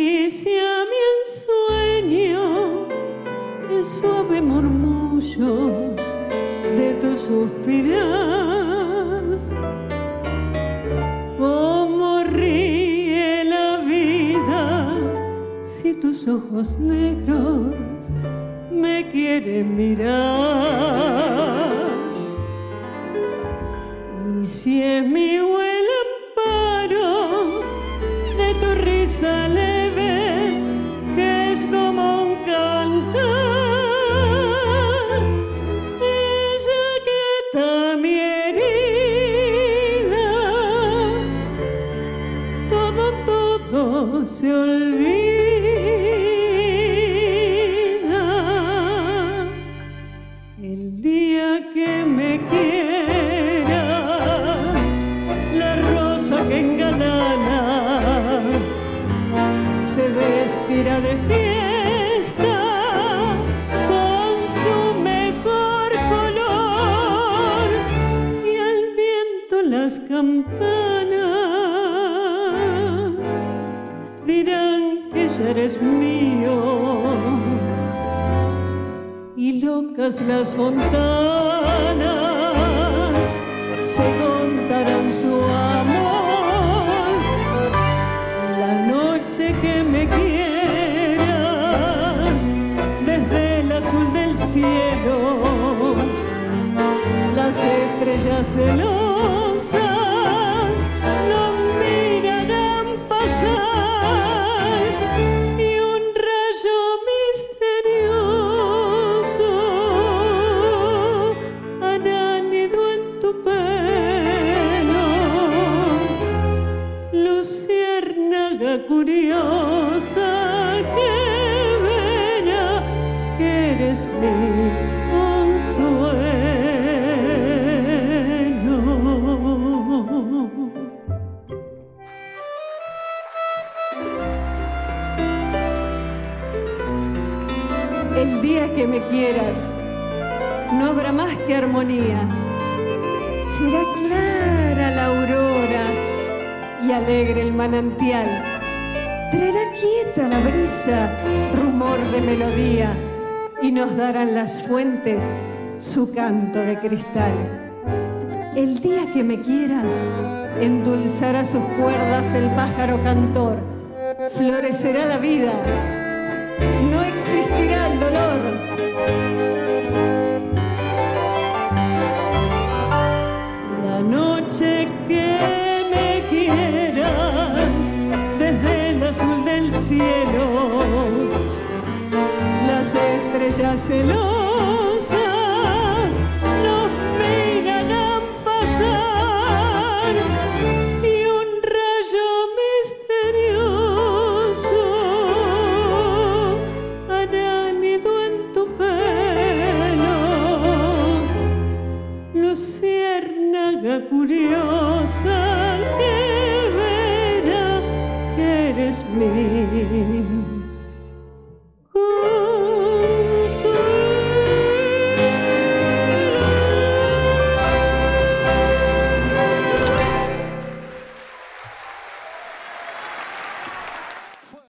acaricia mi ensueño, el suave murmullo de tu suspirar. Como ríe la vida si tus ojos negros me quieren mirar. Y si es mi huella, se olvida. El día que me quieras, la rosa que engalana se vestirá de fiesta con su mejor color y al viento las campanas eres mío y locas las fontanas se contarán su amor. La noche que me quieras desde el azul del cielo, las estrellas celosas El día que me quieras, no habrá más que armonía. Será clara la aurora y alegre el manantial. Traerá quieta la brisa, rumor de melodía, y nos darán las fuentes su canto de cristal. El día que me quieras, endulzará sus cuerdas el pájaro cantor, florecerá la vida, no existirá el dolor. La noche que me quieras, desde el azul del cielo, las estrellas celosas luciérnaga curiosa que verá que eres mío.